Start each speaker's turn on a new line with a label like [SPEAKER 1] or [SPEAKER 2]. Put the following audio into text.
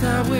[SPEAKER 1] That we